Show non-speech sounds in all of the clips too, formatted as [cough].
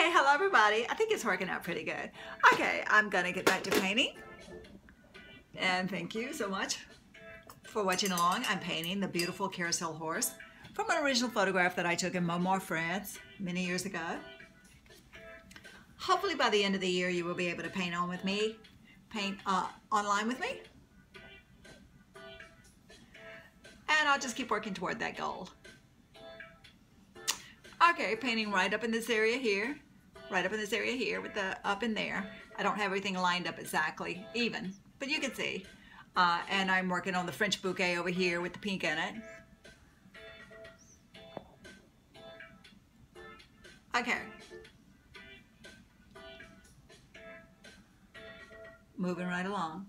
Okay, hello everybody. I think it's working out pretty good. Okay, I'm gonna get back to painting. And thank you so much for watching along. I'm painting the beautiful carousel horse from an original photograph that I took in Montmartre, France many years ago. Hopefully by the end of the year you will be able to paint on with me, paint uh, online with me. And I'll just keep working toward that goal. Okay, painting right up in this area here, right up in this area here with the up in there. I don't have everything lined up exactly even, but you can see. Uh, and I'm working on the French bouquet over here with the pink in it. Okay. Moving right along.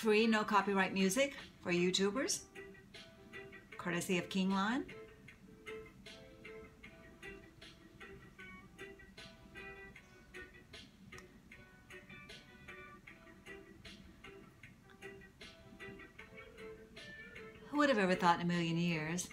Free no copyright music for YouTubers, courtesy of King Lion. Who would have ever thought in a million years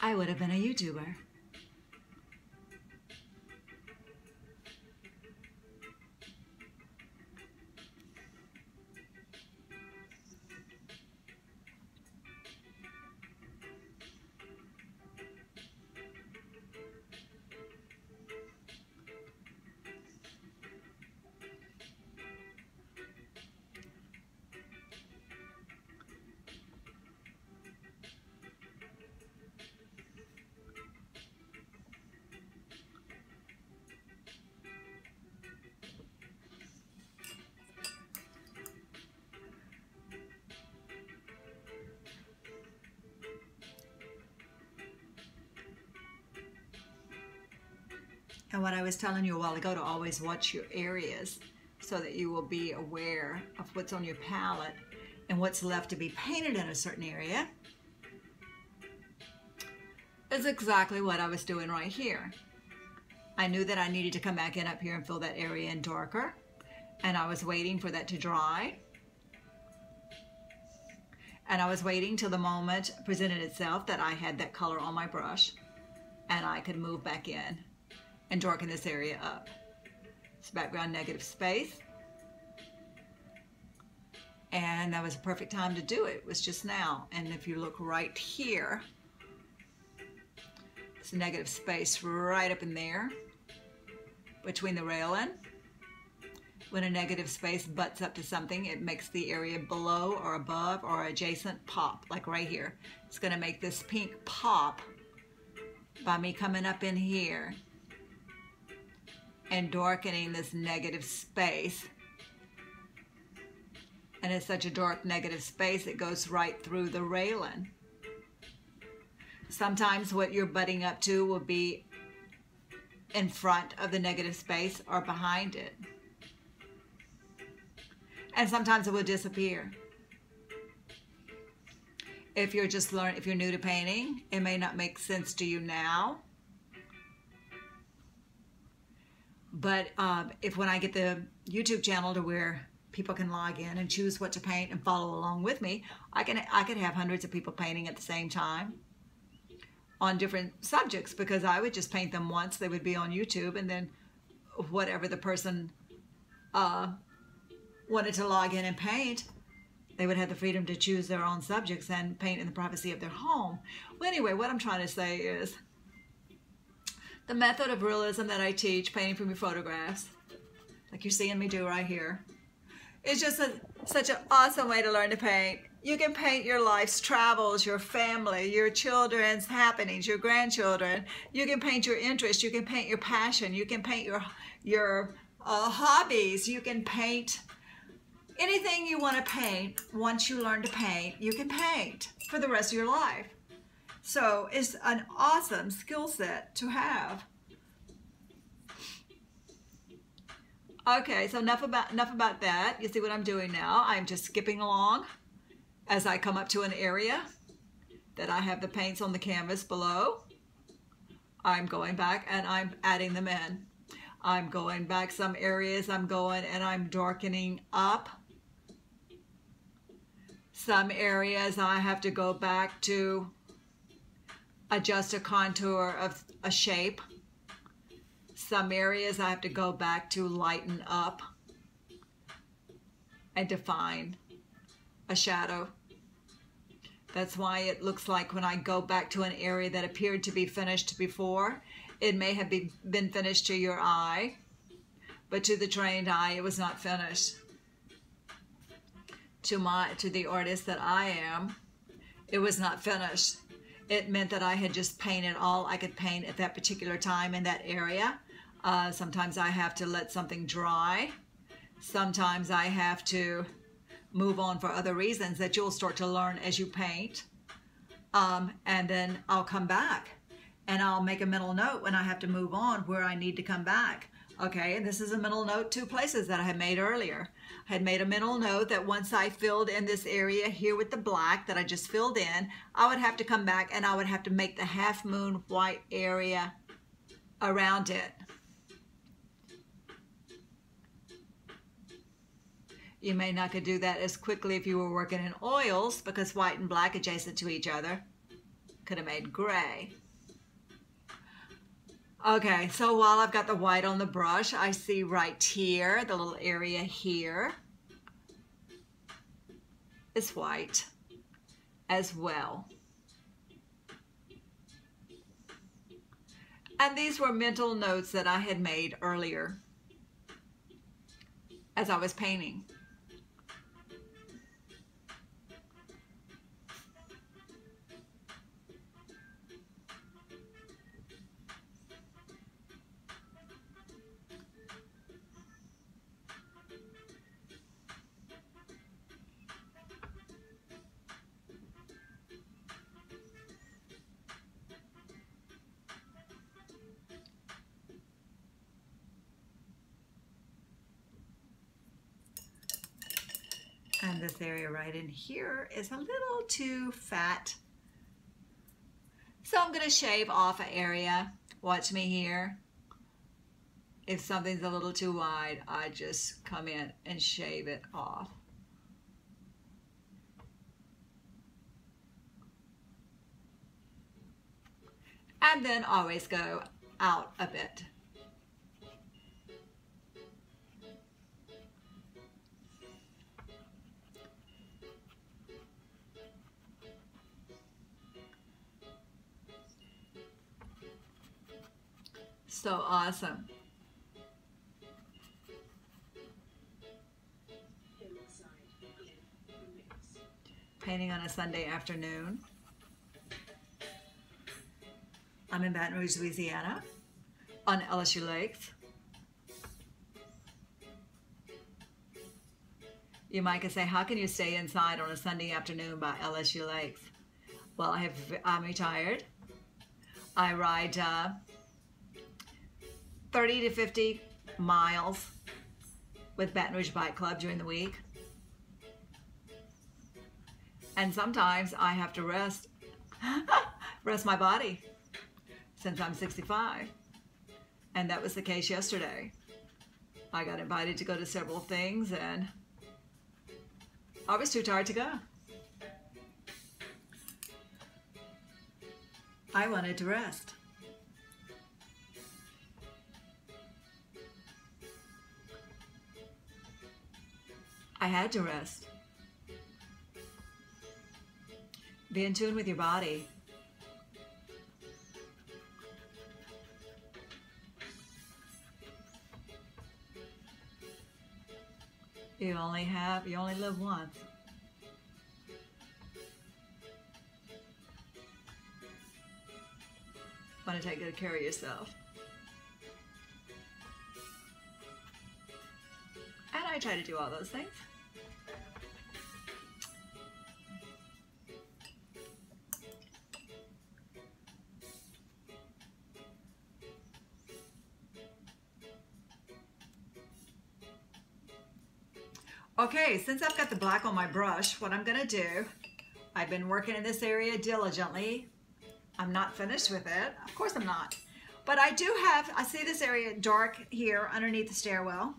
I would have been a YouTuber? And what I was telling you a while ago to always watch your areas so that you will be aware of what's on your palette and what's left to be painted in a certain area is exactly what I was doing right here. I knew that I needed to come back in up here and fill that area in darker and I was waiting for that to dry and I was waiting till the moment presented itself that I had that color on my brush and I could move back in and darken this area up. It's background negative space. And that was a perfect time to do it. It was just now. And if you look right here, it's a negative space right up in there between the railing when a negative space butts up to something, it makes the area below or above or adjacent pop, like right here. It's gonna make this pink pop by me coming up in here and darkening this negative space. And it's such a dark negative space, it goes right through the railing. Sometimes what you're butting up to will be in front of the negative space or behind it and sometimes it will disappear. If you're just learning, if you're new to painting, it may not make sense to you now. But um, if when I get the YouTube channel to where people can log in and choose what to paint and follow along with me, I can I could have hundreds of people painting at the same time on different subjects because I would just paint them once. They would be on YouTube, and then whatever the person uh, wanted to log in and paint, they would have the freedom to choose their own subjects and paint in the privacy of their home. Well, anyway, what I'm trying to say is the method of realism that I teach, painting from your photographs, like you're seeing me do right here, is just a, such an awesome way to learn to paint. You can paint your life's travels, your family, your children's happenings, your grandchildren. You can paint your interests. You can paint your passion. You can paint your your uh, hobbies. You can paint anything you want to paint, once you learn to paint, you can paint for the rest of your life. So it's an awesome skill set to have. Okay, so enough about enough about that. You see what I'm doing now? I'm just skipping along as I come up to an area that I have the paints on the canvas below. I'm going back and I'm adding them in. I'm going back some areas I'm going and I'm darkening up some areas I have to go back to adjust a contour of a shape. Some areas I have to go back to lighten up and define a shadow. That's why it looks like when I go back to an area that appeared to be finished before, it may have been finished to your eye, but to the trained eye, it was not finished to my to the artist that I am, it was not finished. It meant that I had just painted all I could paint at that particular time in that area. Uh, sometimes I have to let something dry. Sometimes I have to move on for other reasons that you'll start to learn as you paint. Um, and then I'll come back and I'll make a mental note when I have to move on where I need to come back. Okay, and this is a mental note, two places that I had made earlier. Had made a mental note that once I filled in this area here with the black that I just filled in, I would have to come back and I would have to make the half moon white area around it. You may not could do that as quickly if you were working in oils because white and black adjacent to each other could have made gray. Okay, so while I've got the white on the brush, I see right here, the little area here is white as well. And these were mental notes that I had made earlier as I was painting. This area right in here is a little too fat. So I'm going to shave off an area. Watch me here. If something's a little too wide, I just come in and shave it off. And then always go out a bit. So awesome. Painting on a Sunday afternoon. I'm in Baton Rouge, Louisiana on LSU Lakes. You might say, how can you stay inside on a Sunday afternoon by LSU Lakes? Well, I have, I'm retired. I ride uh, 30 to 50 miles with Baton Rouge Bike Club during the week. And sometimes I have to rest, [laughs] rest my body since I'm 65. And that was the case yesterday. I got invited to go to several things and I was too tired to go. I wanted to rest. I had to rest. Be in tune with your body. You only have, you only live once. Want to take good care of yourself. And I try to do all those things. Okay, since I've got the black on my brush, what I'm gonna do, I've been working in this area diligently. I'm not finished with it. Of course I'm not. But I do have, I see this area dark here underneath the stairwell.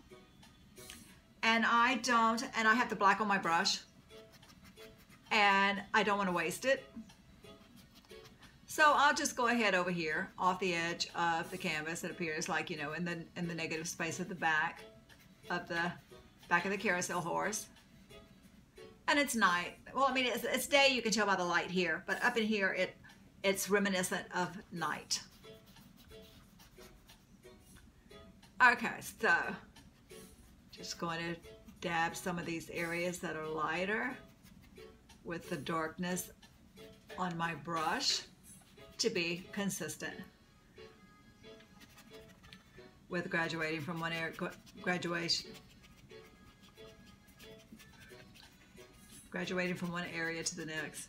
And I don't, and I have the black on my brush. And I don't want to waste it. So I'll just go ahead over here off the edge of the canvas. It appears like, you know, in the, in the negative space at the back of the back of the carousel horse. And it's night. Well, I mean, it's, it's day, you can tell by the light here, but up in here, it it's reminiscent of night. Okay, so just going to dab some of these areas that are lighter with the darkness on my brush to be consistent with graduating from one area, graduation, graduating from one area to the next.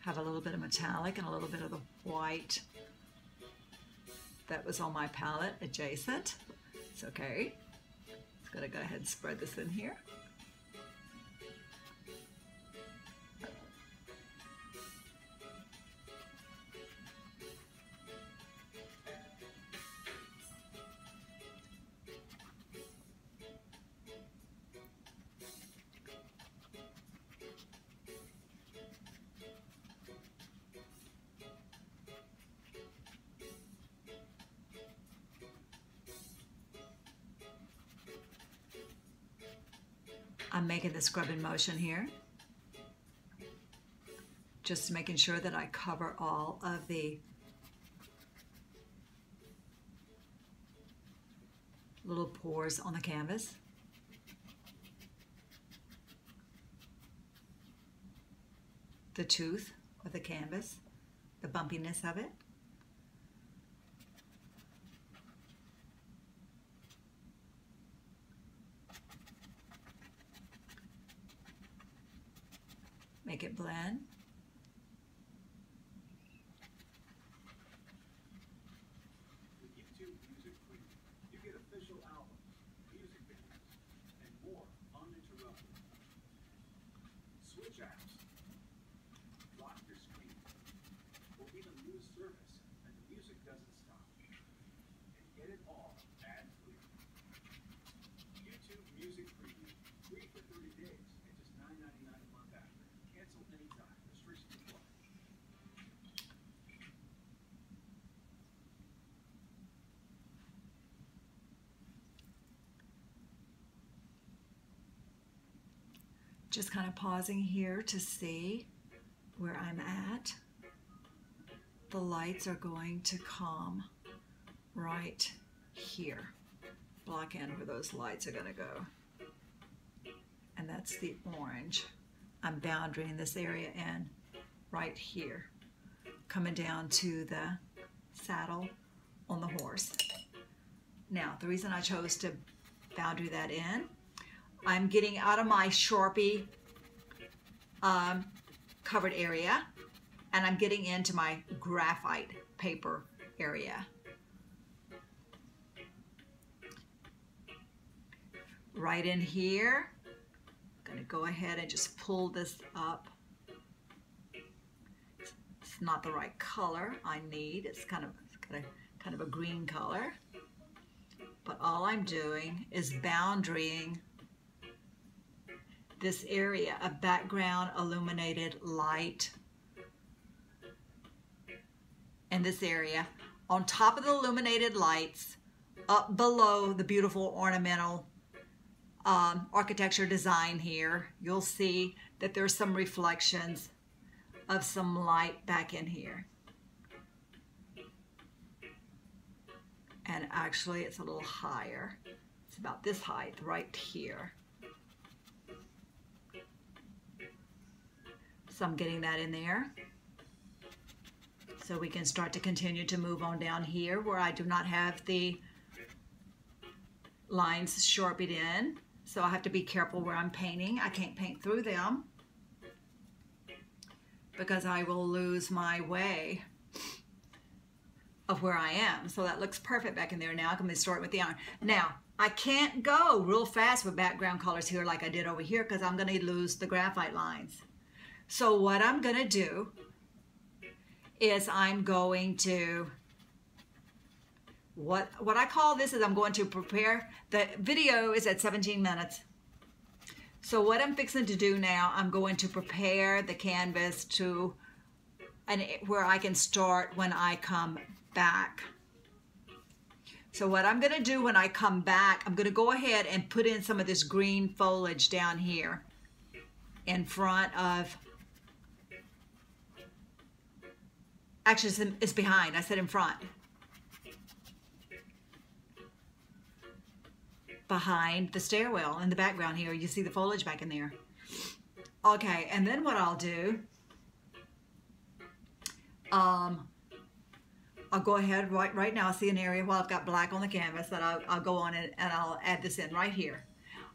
Have a little bit of metallic and a little bit of the white that was on my palette adjacent. It's okay. Just gonna go ahead and spread this in here. I'm making the scrubbing motion here. Just making sure that I cover all of the little pores on the canvas. The tooth of the canvas, the bumpiness of it. Make it blend. switch apps, lock your screen, or even lose service, and the music doesn't stop. And get it all ad-free. YouTube Music Preview, free for 30 days and just $9.99 a month after. Cancel anytime. Restrictions apply. Just kind of pausing here to see where I'm at. The lights are going to come right here. Block in where those lights are going to go. And that's the orange. I'm boundarying this area in right here. Coming down to the saddle on the horse. Now, the reason I chose to boundary that in I'm getting out of my Sharpie um, covered area and I'm getting into my graphite paper area. Right in here, I'm gonna go ahead and just pull this up. It's not the right color I need. It's kind of, it's got a, kind of a green color. But all I'm doing is boundarying this area of background illuminated light. In this area on top of the illuminated lights up below the beautiful ornamental um, architecture design here you'll see that there's some reflections of some light back in here. And actually it's a little higher. It's about this height right here So I'm getting that in there. So we can start to continue to move on down here where I do not have the lines sharpened in. So I have to be careful where I'm painting. I can't paint through them because I will lose my way of where I am. So that looks perfect back in there. Now going to start with the iron. Now, I can't go real fast with background colors here like I did over here because I'm going to lose the graphite lines. So what I'm going to do is I'm going to, what, what I call this is I'm going to prepare, the video is at 17 minutes. So what I'm fixing to do now, I'm going to prepare the canvas to, and where I can start when I come back. So what I'm gonna do when I come back, I'm gonna go ahead and put in some of this green foliage down here in front of Actually, it's behind. I said in front. Behind the stairwell in the background here. You see the foliage back in there. Okay, and then what I'll do, um, I'll go ahead right, right now. I see an area while I've got black on the canvas that I'll, I'll go on it and I'll add this in right here.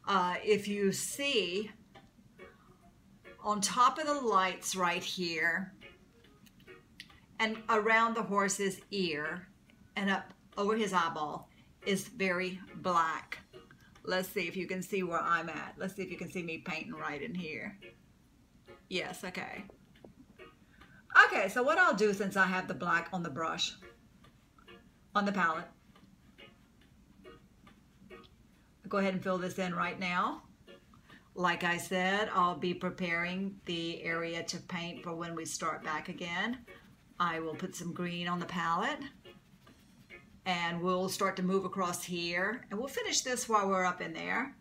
Uh, if you see on top of the lights right here, and around the horse's ear and up over his eyeball is very black. Let's see if you can see where I'm at. Let's see if you can see me painting right in here. Yes, okay. Okay, so what I'll do since I have the black on the brush, on the palette, go ahead and fill this in right now. Like I said, I'll be preparing the area to paint for when we start back again. I will put some green on the palette and we'll start to move across here and we'll finish this while we're up in there.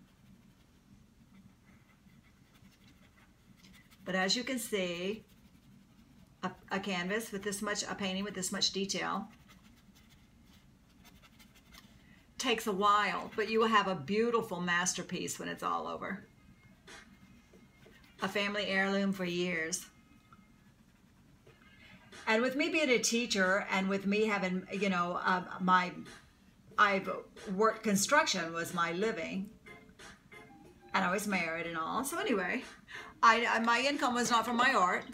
But as you can see, a, a canvas with this much, a painting with this much detail takes a while, but you will have a beautiful masterpiece when it's all over. A family heirloom for years. And with me being a teacher and with me having, you know, uh, my, I've worked construction was my living. And I was married and all. So anyway, I, my income was not from my art.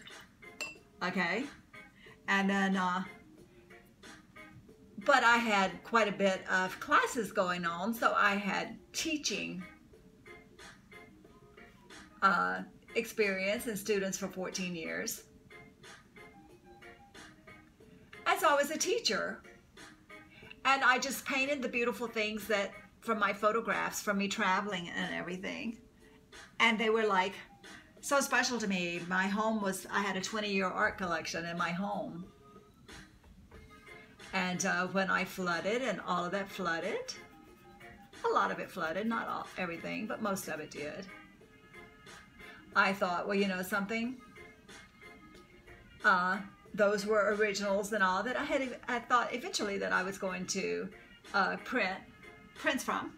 Okay. And then, uh, but I had quite a bit of classes going on. So I had teaching uh, experience and students for 14 years. I was a teacher. And I just painted the beautiful things that from my photographs, from me traveling and everything. And they were like so special to me. My home was, I had a 20 year art collection in my home. And uh, when I flooded and all of that flooded, a lot of it flooded, not all, everything, but most of it did. I thought, well, you know something? Uh, those were originals and all that I had. I thought eventually that I was going to uh, print prints from,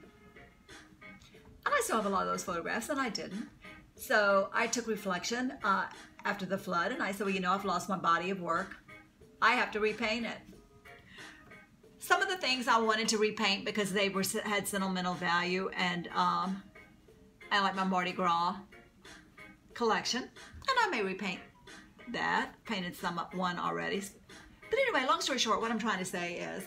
and I still have a lot of those photographs, and I didn't. So I took reflection uh, after the flood, and I said, well, you know, I've lost my body of work. I have to repaint it. Some of the things I wanted to repaint because they were had sentimental value, and um, I like my Mardi Gras collection, and I may repaint that. Painted some up one already. But anyway, long story short, what I'm trying to say is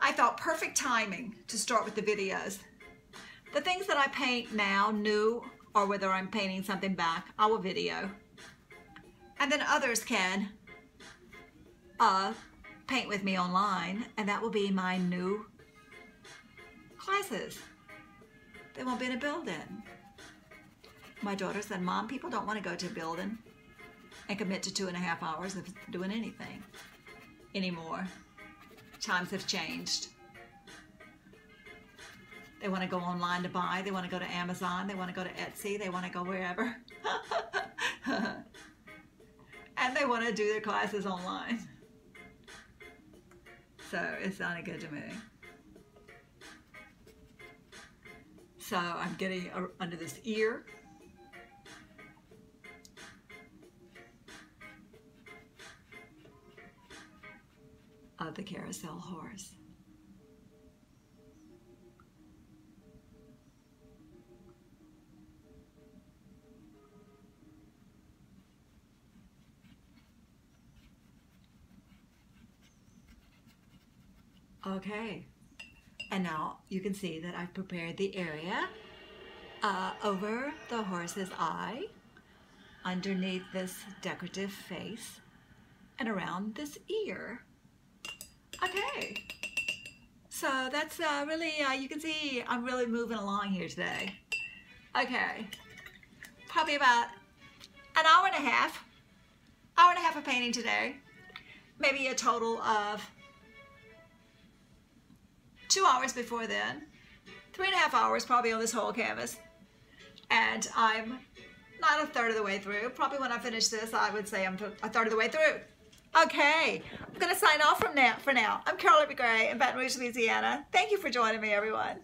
I thought perfect timing to start with the videos. The things that I paint now, new, or whether I'm painting something back, I will video. And then others can uh, paint with me online, and that will be my new classes. They won't be in a building. My daughter said, Mom, people don't want to go to a building and commit to two and a half hours of doing anything anymore. Times have changed. They want to go online to buy. They want to go to Amazon. They want to go to Etsy. They want to go wherever. [laughs] and they want to do their classes online. So it sounded good to me. So I'm getting under this ear. Of the carousel horse. Okay, and now you can see that I've prepared the area uh, over the horse's eye, underneath this decorative face, and around this ear. Okay. So that's uh, really, uh, you can see I'm really moving along here today. Okay. Probably about an hour and a half. Hour and a half of painting today. Maybe a total of two hours before then. Three and a half hours probably on this whole canvas. And I'm not a third of the way through. Probably when I finish this, I would say I'm a third of the way through. Okay, I'm going to sign off from now for now. I'm Carole Gray in Baton Rouge, Louisiana. Thank you for joining me, everyone.